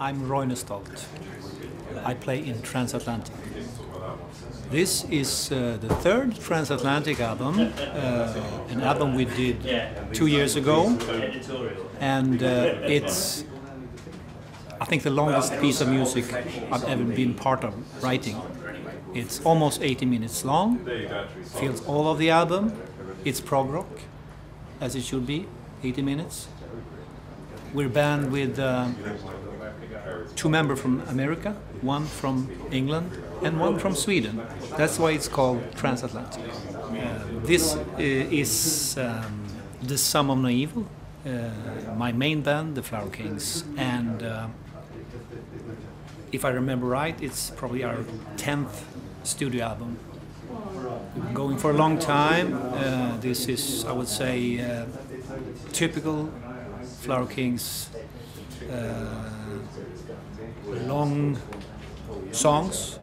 I'm Roine Stolt. I play in Transatlantic. This is uh, the third Transatlantic album, uh, an album we did two years ago, and uh, it's, I think, the longest piece of music I've ever been part of writing. It's almost 80 minutes long, feels all of the album. It's prog rock, as it should be, 80 minutes. We're a band with uh, two members from America, one from England, and one from Sweden. That's why it's called Transatlantic. Uh, this uh, is um, the Sum of No Evil, uh, my main band, the Flower Kings, and uh, if I remember right, it's probably our 10th studio album. Going for a long time. Uh, this is, I would say, uh, typical Flower Kings uh, long songs